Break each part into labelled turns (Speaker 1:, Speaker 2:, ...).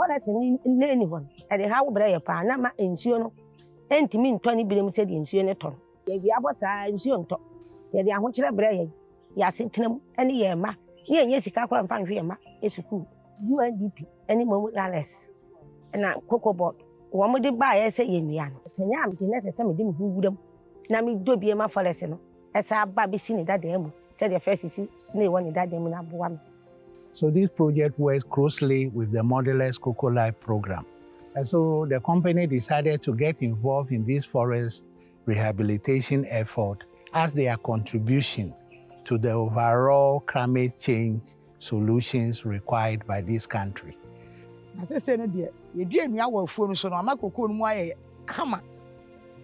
Speaker 1: forest ne ne ni hɔ ɛde ha wo brɛ yɛ paa na ma nsuo no ɛntumi ntɔ ne binom sɛdeɛ nsuo no tɔ no. Yɛwia bɔ saa nsuo ntɔ. Yɛde ahokyerɛ brɛ yɛn yɛasetenam ne yɛn mma. Ne yɛnyɛ sika koraa mfa nhwɛ yɛn mma ɛsukuu undp ne morales na cocobod wɔn de baayɛ sɛ yɛnnua no. Kanya a mede na ɛsɛ sɛ mede me ho wura mu. Na medɔ bie ma forest no ɛsɛ aba bɛsi ne dadaa mu sɛdeɛ fɛ sisi na ɛwɔ ne dadaa mu no aboa me
Speaker 2: So this project works closely with the Mondelez Cocoa Life program. And so the company decided to get involved in this forest rehabilitation effort as their contribution to the overall climate change solutions required by this country.
Speaker 3: sɛsɛ no deɛ yɛdua nnua wɔ afuo no so no ama kokoo no mu ayɛ kama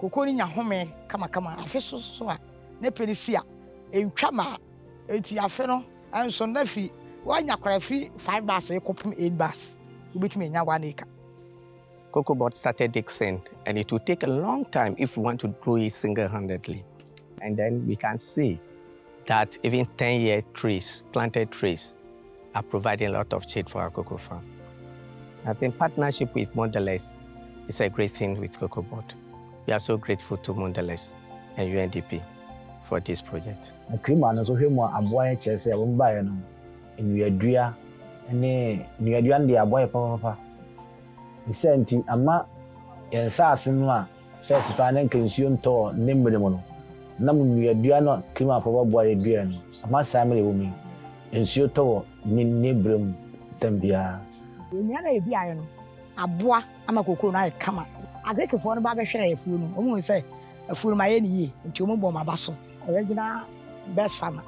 Speaker 3: kokoo no nya home kamakama afe so so a ne pɛ no si a ɛntwa ma a ɛnti afe no ɛnso no na firi woanya kora firi five bars ɛkɔpem eight bars wobɛtumi anya one acre
Speaker 4: COCOBOD started Dixent, and it will take a long time if we want to grow it single-handedly. And then we can see that even 10-year trees, planted trees, are providing a lot of shade for our cocoa farm. I think partnership with Mondelez is a great thing with COCOBOD. We are so grateful to Mondelez and UNDP for this project.
Speaker 5: Na mu wɔn nnuadua ne nnuadua no deɛ aboa yɛ papapapa ne sɛ nti ama yɛn saase no a first paa ne nka nsuo ntɔɔ ne mmere mu no nam nnuadua no a krima papa boa yɛ no ama saa mmere wɔ mu yi nsuo tɔ wɔ ne ne bere mu tam biara
Speaker 3: nnua no a yɛbi ayɛ no aboa ama kokoo no ayɛ kama. Agrikifoɔ no ba bɛhwɛ afuo no ɔmu sɛ afuo no ma yɛ ne yie nti ɔmu bɔ ɔmo aba so. Original best farmer